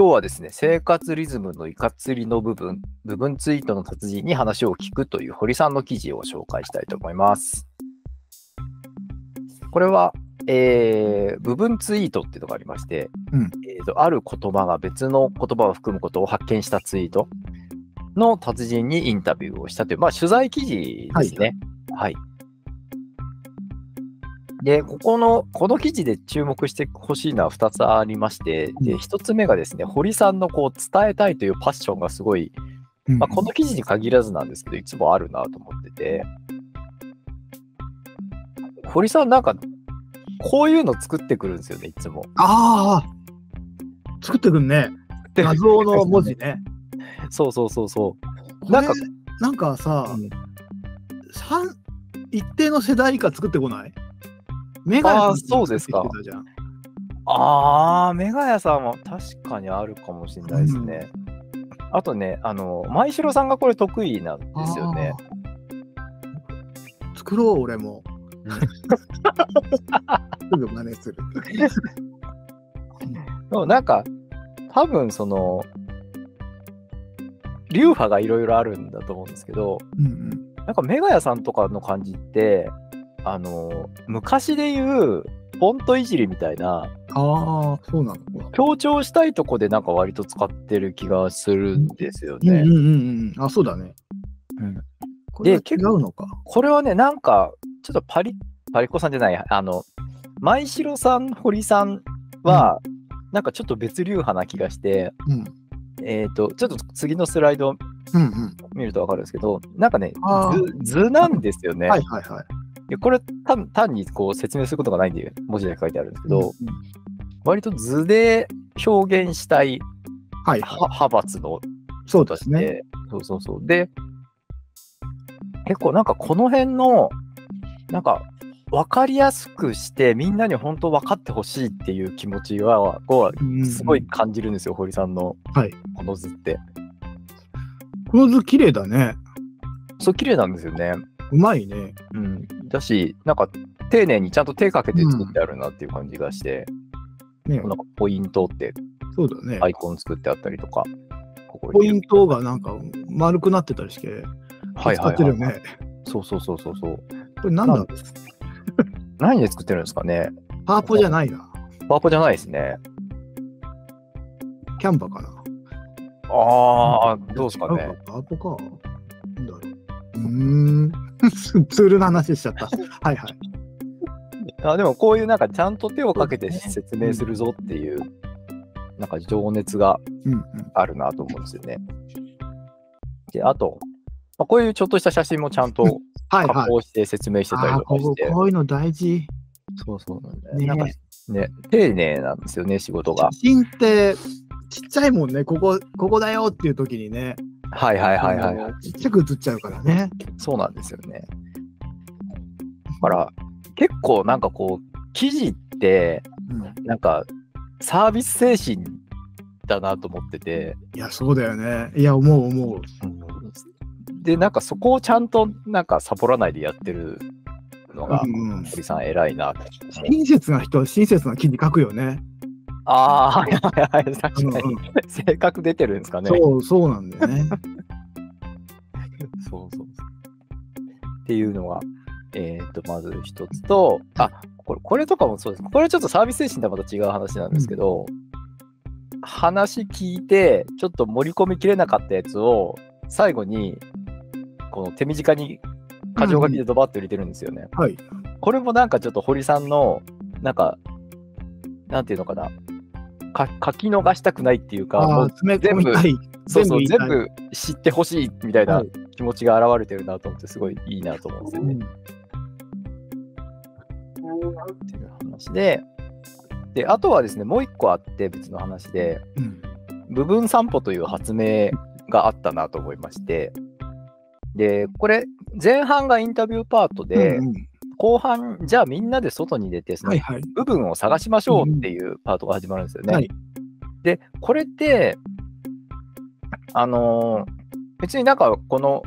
今日はですね、生活リズムのいかつりの部分、部分ツイートの達人に話を聞くという堀さんの記事を紹介したいと思います。これは、えー部分ツイートっていうのがありまして、うんえーとある言葉が別の言葉を含むことを発見したツイートの達人にインタビューをしたという、まあ、取材記事ですね。はい。で、ここの、この記事で注目してほしいのは2つありまして、で、うん。1つ目がですね、堀さんのこう伝えたいというパッションがすごい、うん。まあ、この記事に限らずなんですけど、いつもあるなと思ってて、堀さんなんか、こういうの作ってくるんですよね、いつも。ああ作ってくんね。画像の文字ね。そうそうそうそこれなんかなんかさ、うん一定の世代以下作ってこない？メガネあーそうですか。あー、メガヤさんは確かにあるかもしれないですね。あとね、あの、前城さんがこれ得意なんですよね。作ろう、俺も。すぐ真似する。でもなんか、多分その、流派がいろいろあるんだと思うんですけど、うんうん。なんかメガヤさんとかの感じって、あの、昔で言う、フォントいじりみたいな、ああ、そうなのか。強調したいとこでなんか割と使ってる気がするんですよね。うんうんうんうん。あ、そうだね。うんこれは違結うのか？これはね、なんか、ちょっとパリ、パリコさんじゃない、あの、前城さん、堀さんは、なんかちょっと別流派な気がして、うん。えっ、と、ちょっと次のスライドうんうん。見るとわかるんですけど、なんかねあー、図図なんですよね。はいはいはい。でこれ単、単にこう説明することがないんで、文字で書いてあるんですけど、うんうん割と図で表現したいはいははい。派閥のそう人たちですね。で、そうそうそう。で、結構なんかこの辺の、なんか分かりやすくして、みんなに本当分かってほしいっていう気持ちは、こうすごい感じるんですよ、堀さんのはいこの図って。この図綺麗だね。そう、綺麗なんですよね。うまいね。うん。だし、なんか丁寧にちゃんと手かけて作ってあるなっていう感じがして、ねなんかポイントってそうだね。アイコン作ってあったりとか、ここポイントがなんか丸くなってたりして、使はいはいはい。ってるよね。そうそうそうそうそう。これなんだ何で作ってるんですかね？パワポじゃないな。パワポじゃないですね。キャンバかな。ああ、どうですかね？パワポか。なんだろう。うーん。ツールの話しちゃった。はいはい。あでもこういうなんかちゃんと手をかけて説明するぞっていう、なんか情熱が。あるなと思うんですよね。で、あと、まあ、こういうちょっとした写真もちゃんと加はいはい。工して説明してたりとかして、こういうの大事。そうそうなんだよねなんかね、丁寧なんですよね、仕事が写。真ってちっちゃいもんね。ここ、ここだよっていう時にね。はいはいはいはい、はいちっちゃく写っちゃうからね。そうなんですよね。だから、結構なんかこう、記事って、うん。なんか、サービス精神だなと思ってて、いや、そうだよね。いや、思う思う。で、なんかそこをちゃんとなんかサボらないでやってるのが、うんうん堀さん偉いな。親切な人は親切な記事書くよね。ああ、はいはいはい、確かにうんうん。性格出てるんですかね。そう、そうなんだよね。そうそうっていうのが、えっ、と、まず一つと、あこれこれとかもそうです。これちょっとサービス精神とはまた違う話なんですけど、話聞いて、ちょっと盛り込みきれなかったやつを、最後に、この手短に箇条書きでドバッと入れてるんですよね。はい。これもなんかちょっと堀さんの、なんか、なんていうのかな、か書き逃したくないっていうか、もうああ、詰め込みたい。そうそう、全全部知ってほしいみたいなはい。気持ちが現れてるなと思って、すごいいいなと思うんですよね。うん。っていう話で、で、あとはですね、もう一個あって別の話で、うん。部分散歩という発明があったなと思いまして、で、これ、前半がインタビューパートで、うんうん後半、じゃあみんなで外に出て、その。部分を探しましょうっていうパートが始まるんですよね。はいで、これって、あのー別になんかこの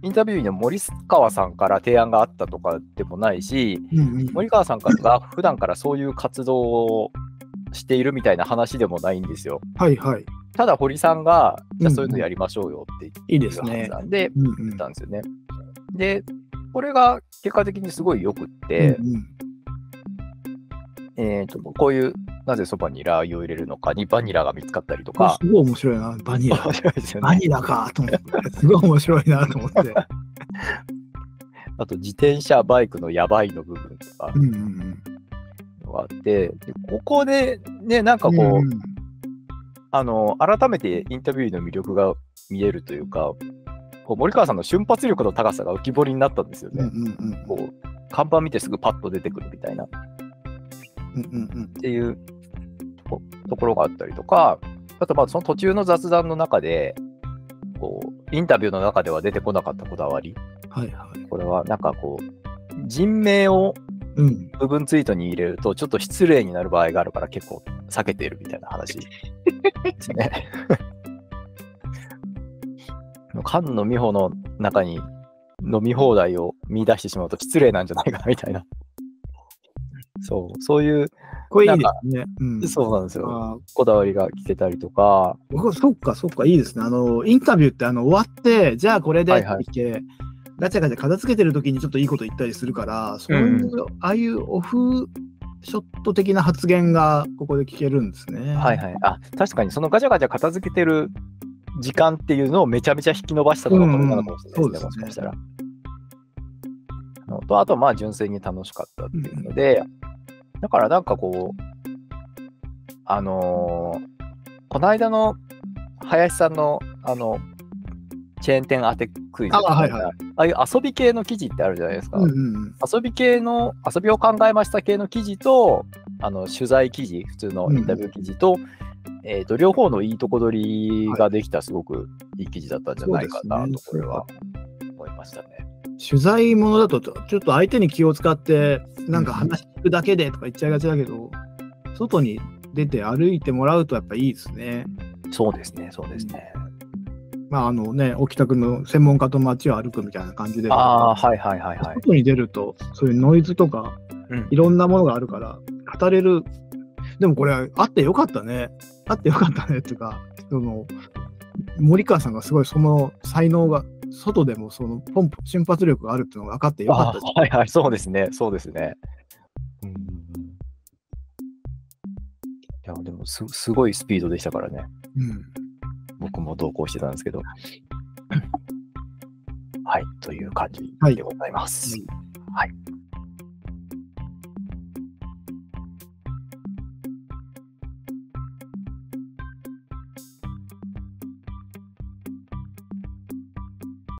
インタビューの森川さんから提案があったとかでもないし、うんうん森川さんからが普段からそういう活動をしているみたいな話でもないんですよ。はいはい。ただ堀さんが、じゃあうんそういうのやりましょうよっていい言ってるはですねで、うんうん言ったんですよね。で、これが結果的にすごいよくって、うんうんえーとこういう、なぜそばにラー油を入れるのかにバニラが見つかったりとか、すごい面白いな、バニラ。面白いですよね。バニラかと思って、すごい面白いなと思って。あと自転車、バイクのやばいの部分とかうんうんうん。があって、でここでね、なんかこう、うんうんあの、改めてインタビューの魅力が見えるというか、こう森川さんの瞬発力の高さが浮き彫りになったんですよね。うんうんうんこう看板見てすぐパッと出てくるみたいなっうんうんうんていうところがあったりとか、あとまあその途中の雑談の中で、こうインタビューの中では出てこなかったこだわり、はいはい。これはなんかこう、人名をうん。部分ツイートに入れると、ちょっと失礼になる場合があるから結構避けているみたいな話ですね。菅野美穂の中に飲み放題を見出してしまうと失礼なんじゃないかなみたいな。そう、そういう、これいいですね。うん。そうなんですよ。こだわりが聞けたりとか、そっかそっか、いいですね。あの、インタビューってあの終わって、じゃあこれでってはい言って、はいガチャガチャ片付けてる時にちょっといいこと言ったりするから、そういう、うんああいうオフショット的な発言がここで聞けるんですね。はいはい。あ、確かにそのガチャガチャ片付けてる時間っていうのをめちゃめちゃ引き伸ばしたのがこれなのかもしれないですね、うんうんもしかしたら。と、あとまあ純粋に楽しかったっていうので、だからなんかこう、あのーこの間の林さんのあの、チェーン店当てクイズあはいはいああいう遊び系の記事ってあるじゃないですか。うんうんうん。遊び系の、遊びを考えました系の記事と、あの取材記事、普通のインタビュー記事と、えーと両方のいいとこ取りができたすごくいい記事だったんじゃないかなと、これは思いましたね。取材ものだと、ちょっと相手に気を使って、なんか話聞くだけでとか言っちゃいがちだけど、外に出て歩いてもらうとやっぱいいですね。そうですね、そうですね。まああのね、沖田君の専門家と街を歩くみたいな感じで、ああ、はいはいはいはい。外に出ると、そういうノイズとか、うんいろんなものがあるから、語れる。でもこれ、あってよかったね。あってよかったねっていうか、その、森川さんがすごいその才能が、外でもそのポンプ、瞬発力があるっていうのが分かってよかったはいはい、そうですね、そうですね。うんいや、でもす、すごいスピードでしたからね。うん。僕も同行してたんですけど。はい、という感じでございます。はいはい